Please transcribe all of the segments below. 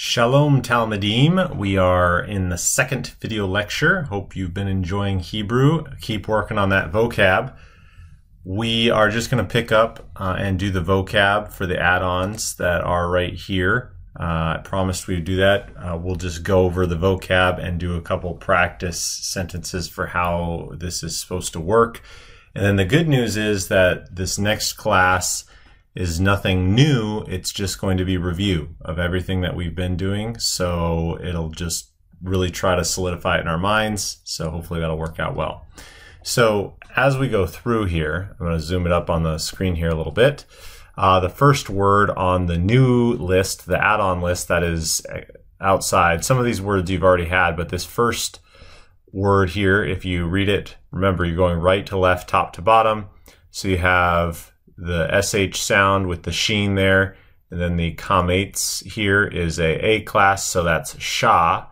Shalom Talmidim. We are in the second video lecture. Hope you've been enjoying Hebrew. Keep working on that vocab. We are just going to pick up uh, and do the vocab for the add-ons that are right here. Uh, I promised we'd do that. Uh, we'll just go over the vocab and do a couple practice sentences for how this is supposed to work. And then the good news is that this next class is nothing new. It's just going to be review of everything that we've been doing. So it'll just really try to solidify it in our minds. So hopefully that'll work out well. So as we go through here, I'm going to zoom it up on the screen here a little bit. Uh, the first word on the new list, the add-on list that is outside, some of these words you've already had, but this first word here, if you read it, remember you're going right to left, top to bottom. So you have the SH sound with the sheen there. And then the Kametz here is a A class, so that's Sha.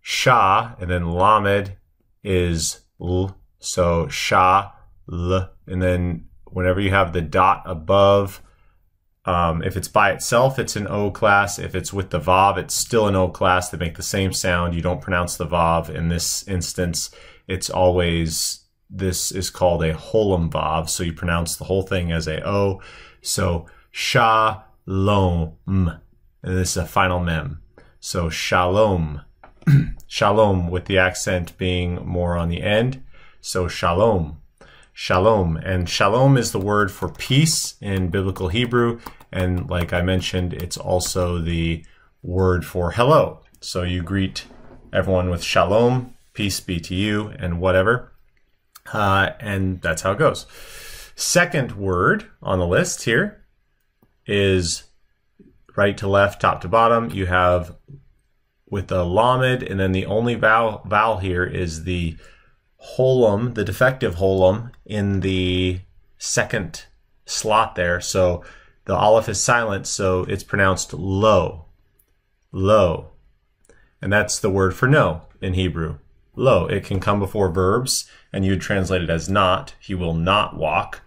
Sha, and then Lamed is L, so Sha, L. And then whenever you have the dot above, um, if it's by itself, it's an O class. If it's with the Vav, it's still an O class. They make the same sound. You don't pronounce the Vav. In this instance, it's always this is called a holom vav, so you pronounce the whole thing as a o. So shalom, and this is a final mem. So shalom, shalom with the accent being more on the end. So shalom, shalom, and shalom is the word for peace in biblical Hebrew, and like I mentioned, it's also the word for hello. So you greet everyone with shalom, peace be to you, and whatever. Uh, and that's how it goes. Second word on the list here is right to left, top to bottom. You have with the lamed, and then the only vowel, vowel here is the holum, the defective holum in the second slot there. So the aleph is silent, so it's pronounced lo, lo. And that's the word for no in Hebrew lo. It can come before verbs, and you'd translate it as not. He will not walk.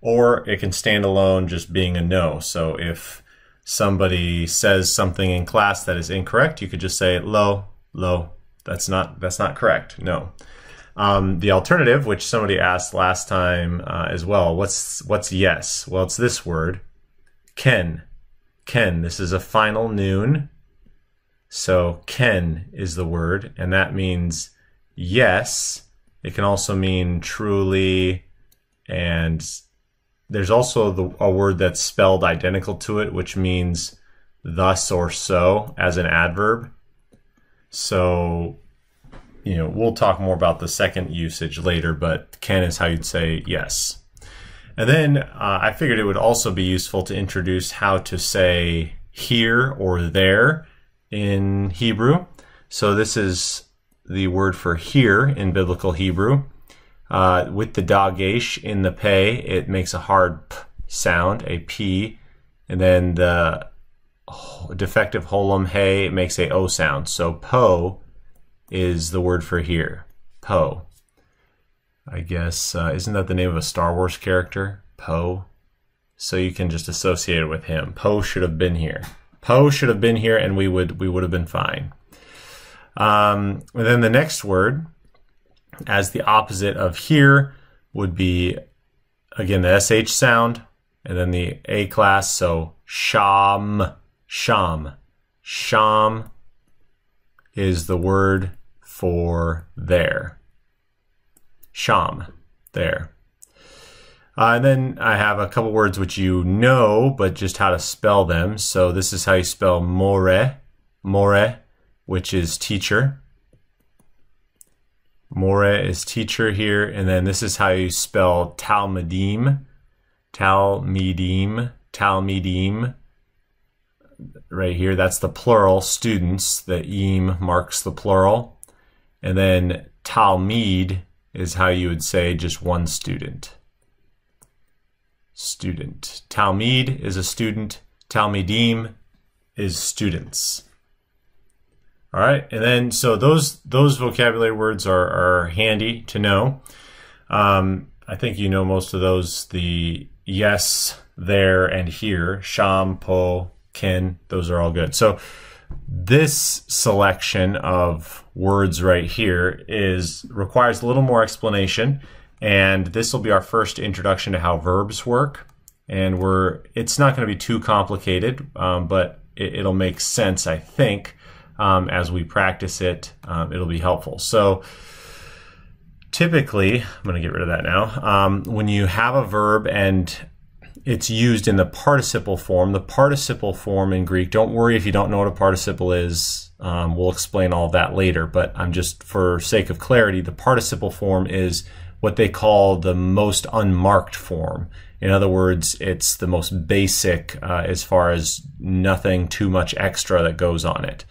Or it can stand alone just being a no. So if somebody says something in class that is incorrect, you could just say lo, lo. That's not that's not correct. No. Um, the alternative, which somebody asked last time uh, as well, what's what's yes? Well, it's this word, ken. Ken. This is a final noon. So ken is the word, and that means yes. It can also mean truly, and there's also the, a word that's spelled identical to it, which means thus or so as an adverb. So, you know, we'll talk more about the second usage later, but can is how you'd say yes. And then uh, I figured it would also be useful to introduce how to say here or there in Hebrew. So this is the word for here in biblical Hebrew. Uh, with the dagesh in the pay, it makes a hard p sound, a p, and then the defective holum hey makes a o sound. So po is the word for here. Po. I guess uh, isn't that the name of a Star Wars character? Poe. So you can just associate it with him. Poe should have been here. Poe should have been here, and we would we would have been fine. Um, and then the next word, as the opposite of here, would be again the sh sound, and then the a class. So sham, sham, sham is the word for there. Sham, there. Uh, and then I have a couple words which you know, but just how to spell them. So this is how you spell more, more, which is teacher. More is teacher here. And then this is how you spell Talmudim. Talmidim. Talmidim. Right here, that's the plural, students. The im marks the plural. And then Talmid is how you would say just one student. Student. Talmid is a student. Talmidim is students. All right, and then so those those vocabulary words are, are handy to know. Um, I think you know most of those. The yes, there, and here, sham, po, ken. Those are all good. So this selection of words right here is requires a little more explanation and this will be our first introduction to how verbs work and we're it's not going to be too complicated um, but it, will make sense i think um, as we practice it um, it'll be helpful so typically i'm going to get rid of that now um, when you have a verb and it's used in the participle form. The participle form in Greek, don't worry if you don't know what a participle is. Um, we'll explain all that later, but I'm just for sake of clarity, the participle form is what they call the most unmarked form. In other words, it's the most basic uh, as far as nothing too much extra that goes on it.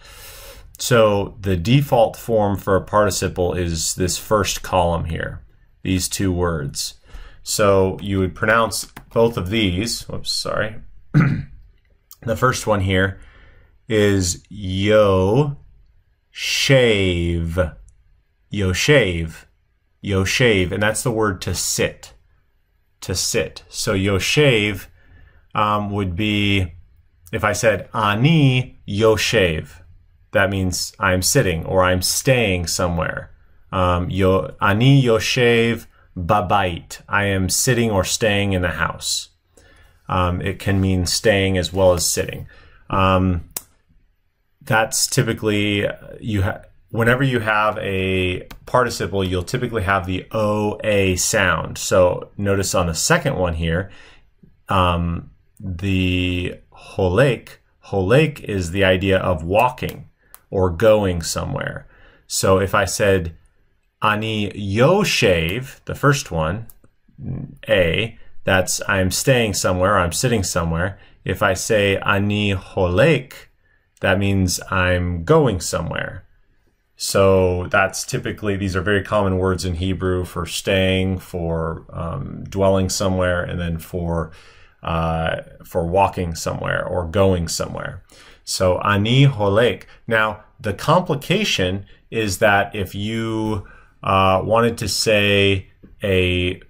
So the default form for a participle is this first column here, these two words. So you would pronounce both of these. Whoops, sorry. the first one here is yo shave. Yoshev. Yo shave. And that's the word to sit. To sit. So yoshev um, would be if I said ani yoshev. That means I'm sitting or I'm staying somewhere. Um, yo ani yoshev babait. I am sitting or staying in the house. Um, it can mean staying as well as sitting. Um, that's typically you have whenever you have a participle, you'll typically have the OA sound. So notice on the second one here, um, the holek, holek is the idea of walking or going somewhere. So if I said Ani Yoshev, the first one, A, that's I'm staying somewhere, or I'm sitting somewhere. If I say Ani Holek, that means I'm going somewhere. So that's typically, these are very common words in Hebrew for staying, for um, dwelling somewhere, and then for, uh, for walking somewhere or going somewhere. So ani holek. Now, the complication is that if you uh, wanted to say a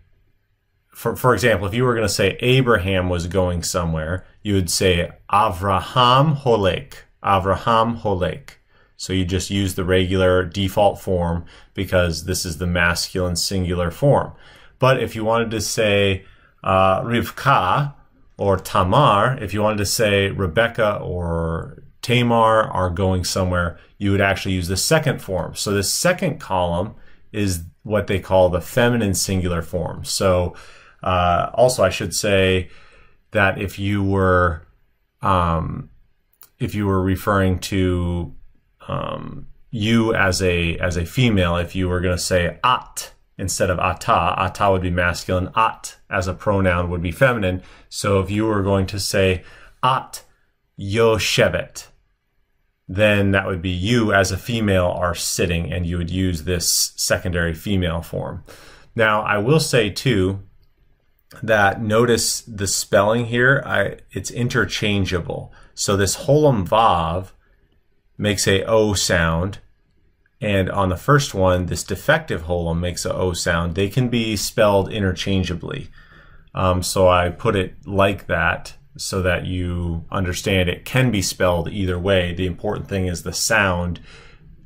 for, for example, if you were going to say Abraham was going somewhere, you would say Avraham Holek. Avraham Holek. So you just use the regular default form because this is the masculine singular form. But if you wanted to say uh, Rivka or Tamar, if you wanted to say Rebecca or Tamar are going somewhere, you would actually use the second form. So the second column is what they call the feminine singular form. So, uh, also, I should say that if you were um, if you were referring to um, you as a as a female, if you were going to say at instead of ata, ata would be masculine. At as a pronoun would be feminine. So if you were going to say at yoshevet, then that would be you as a female are sitting and you would use this secondary female form. Now, I will say too that notice the spelling here, I, it's interchangeable. So this holum vav makes a O sound. And on the first one, this defective holum makes a O sound. They can be spelled interchangeably. Um, so I put it like that so that you understand it can be spelled either way. The important thing is the sound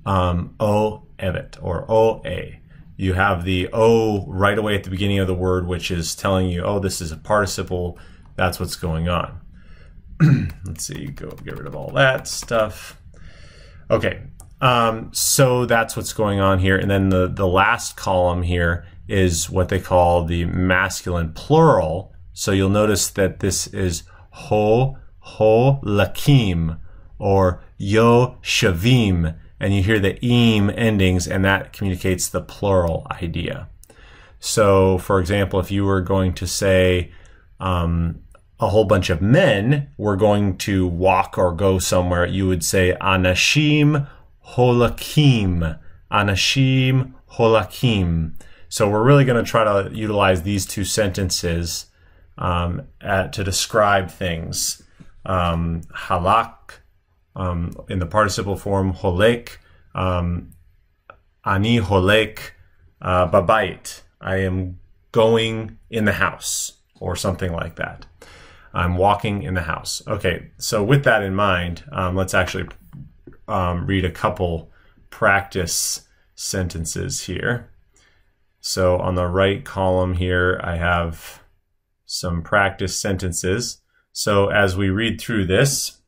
um, O evet or O A. You have the O right away at the beginning of the word, which is telling you, oh, this is a participle. That's what's going on. Let's see, go get rid of all that stuff. Okay, um, so that's what's going on here. And then the, the last column here is what they call the masculine plural. So you'll notice that this is ho, ho lakim, or yoshavim, and you hear the im endings, and that communicates the plural idea. So, for example, if you were going to say um, a whole bunch of men were going to walk or go somewhere, you would say anashim holakim, anashim holakim. So we're really going to try to utilize these two sentences um, at, to describe things. Um, halak um, in the participle form, holek, um, ani holek uh, babait. I am going in the house or something like that. I'm walking in the house. Okay, so with that in mind, um, let's actually um, read a couple practice sentences here. So on the right column here, I have some practice sentences. So as we read through this,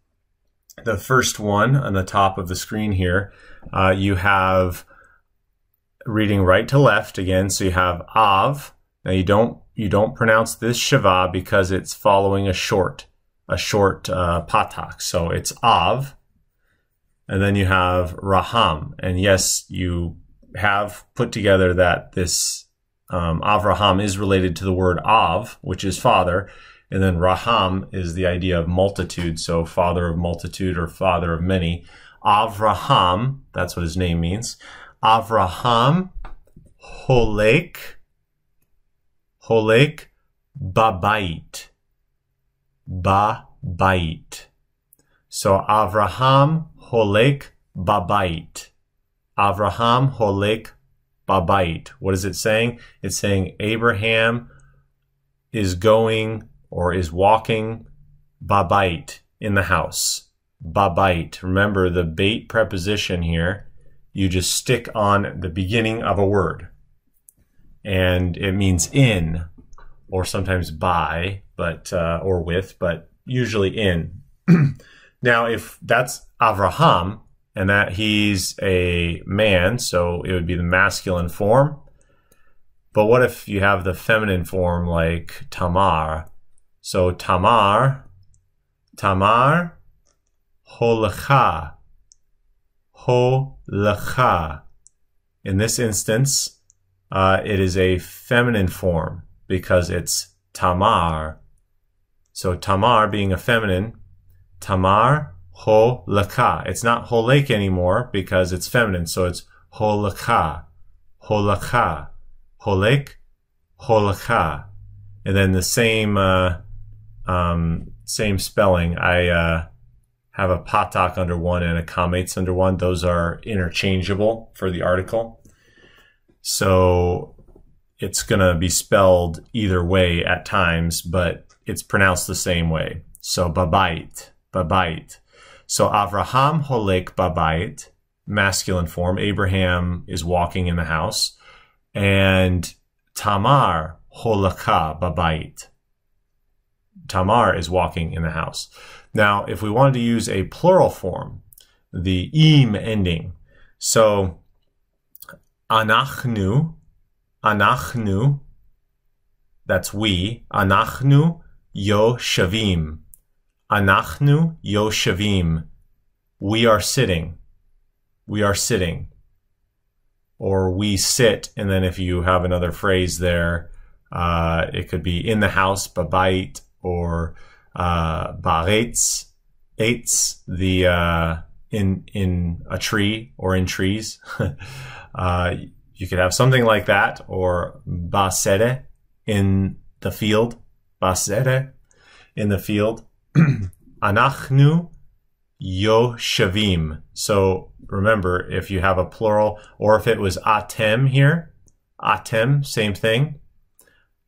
the first one on the top of the screen here, uh, you have reading right to left again. So you have av. Now you don't you don't pronounce this sheva because it's following a short a short uh, patak. So it's av, and then you have raham. And yes, you have put together that this um, Avraham is related to the word Av, which is father, and then Raham is the idea of multitude, so father of multitude or father of many. Avraham, that's what his name means. Avraham Holek Holek Babait. Babait. So Avraham Holek Babait. Avraham Holek Babait. What is it saying? It's saying Abraham is going or is walking Babait in the house. Babait. Remember the bait preposition here. You just stick on the beginning of a word. And it means in or sometimes by, but uh, or with, but usually in. now, if that's Avraham, and that he's a man, so it would be the masculine form. But what if you have the feminine form like Tamar? So Tamar, Tamar, Holecha, Holecha. In this instance, uh, it is a feminine form because it's Tamar. So Tamar being a feminine, Tamar ho Holaka. It's not holek anymore because it's feminine, so it's holaka, holaka, holek, holaka, and then the same uh, um, same spelling. I uh, have a patak under one and a kametz under one. Those are interchangeable for the article, so it's gonna be spelled either way at times, but it's pronounced the same way. So babait, babait. So Avraham holek babayit, masculine form. Abraham is walking in the house. And Tamar holaka babayit. Tamar is walking in the house. Now, if we wanted to use a plural form, the im ending. So anachnu, anachnu, that's we, anachnu yoshavim. Anachnu yoshavim. We are sitting. We are sitting. Or we sit, and then if you have another phrase there, uh, it could be in the house, babait, or uh, baretz, eitz, the uh, in in a tree or in trees. uh, you could have something like that, or basere in the field, basere in the field. Anachnu yoshavim. So remember, if you have a plural, or if it was atem here, atem, same thing.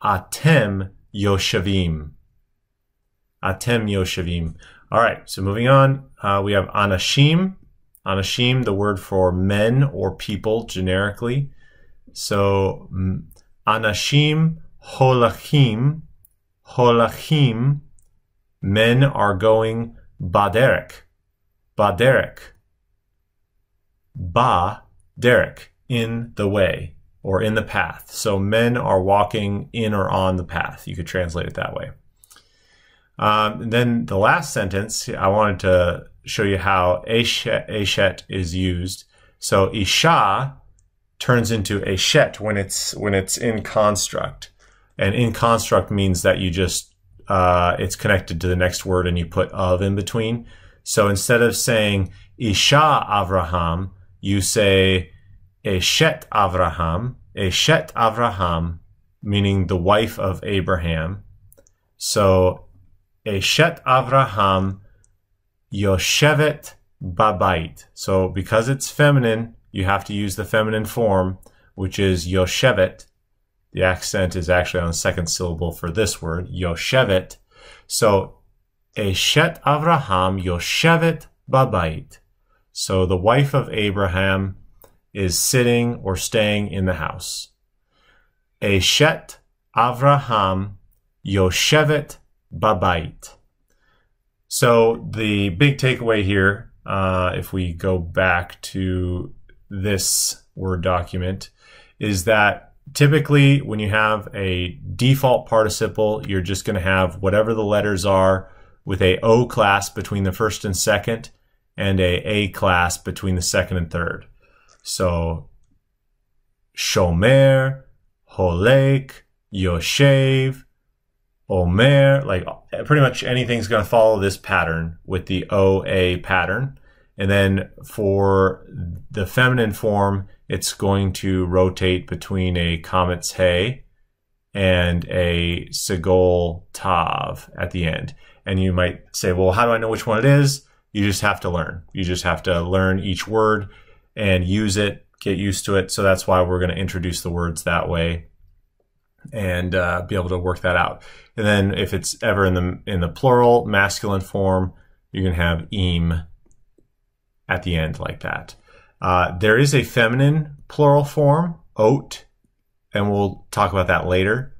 Atem yoshavim. Atem yoshavim. All right, so moving on, uh, we have anashim. Anashim, the word for men or people generically. So anashim holachim, holachim Men are going baderek. Baderek. Ba, derek, in the way or in the path. So men are walking in or on the path. You could translate it that way. Um, then the last sentence, I wanted to show you how eshet, eshet is used. So isha turns into eshet when it's when it's in construct, and in construct means that you just uh, it's connected to the next word and you put of in between. So instead of saying Isha Avraham, you say Eshet Avraham, Eshet Avraham, meaning the wife of Abraham. So Eshet Avraham Yoshevet Babait. So because it's feminine, you have to use the feminine form, which is Yoshevet. The accent is actually on the second syllable for this word, Yoshevet. So, Eshet Avraham Yoshevet Babait. So the wife of Abraham is sitting or staying in the house. Eshet Avraham Yoshevet Babait. So the big takeaway here, uh, if we go back to this Word document, is that typically when you have a default participle, you're just going to have whatever the letters are with a O class between the first and second and a A class between the second and third. So Shomer, Holek, Yoshev, Omer, like pretty much anything's going to follow this pattern with the OA pattern. And then for the feminine form, it's going to rotate between a Kametz He and a Segol Tav at the end. And you might say, well, how do I know which one it is? You just have to learn. You just have to learn each word and use it, get used to it. So that's why we're going to introduce the words that way and uh, be able to work that out. And then if it's ever in the in the plural masculine form, you're going to have im at the end like that. Uh, there is a feminine plural form, oat, and we'll talk about that later.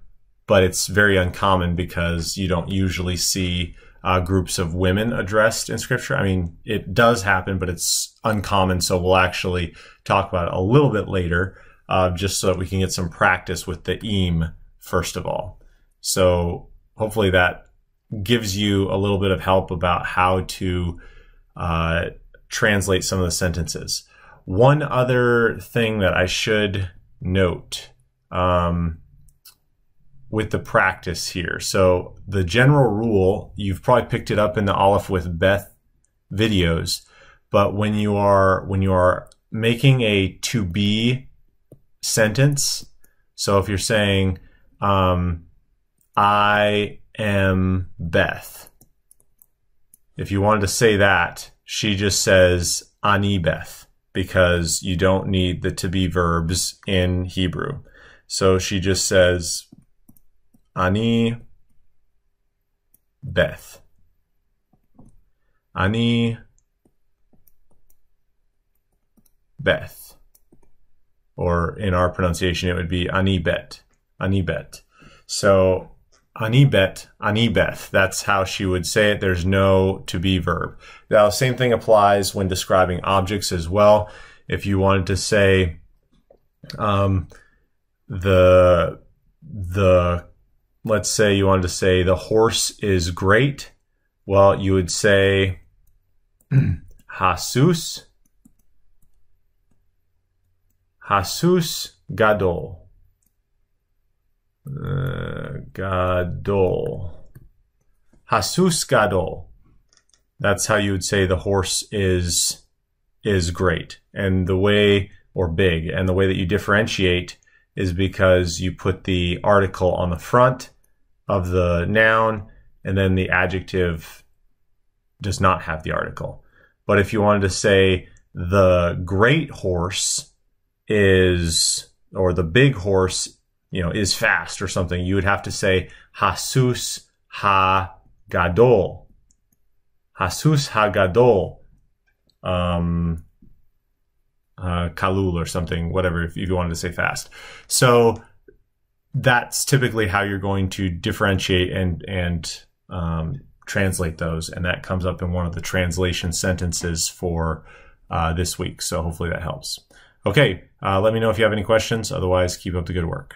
But it's very uncommon because you don't usually see uh, groups of women addressed in scripture. I mean, it does happen, but it's uncommon. So we'll actually talk about it a little bit later, uh, just so that we can get some practice with the im first of all. So hopefully that gives you a little bit of help about how to uh, translate some of the sentences. One other thing that I should note. Um, with the practice here. So the general rule, you've probably picked it up in the Aleph with Beth videos, but when you are when you are making a to be sentence, so if you're saying um, I am Beth, if you wanted to say that, she just says Ani Beth because you don't need the to be verbs in Hebrew. So she just says Ani Beth. Ani Beth. Or in our pronunciation, it would be Ani Bet. Ani Bet. So Anibet, Anibeth. That's how she would say it. There's no to be verb. Now, same thing applies when describing objects as well. If you wanted to say um, the the let's say you wanted to say the horse is great. Well, you would say Hasus. Hasus Gadol. Uh, gadol. Hasus Gadol. That's how you would say the horse is is great. And the way or big and the way that you differentiate is because you put the article on the front of the noun, and then the adjective does not have the article. But if you wanted to say the great horse is, or the big horse, you know, is fast or something, you would have to say Hasus ha gadol. Hasus ha gadol. Um, uh, kalul or something, whatever, if you wanted to say fast. So that's typically how you're going to differentiate and and um, translate those, and that comes up in one of the translation sentences for uh, this week. So hopefully that helps. Okay, uh, let me know if you have any questions. Otherwise, keep up the good work.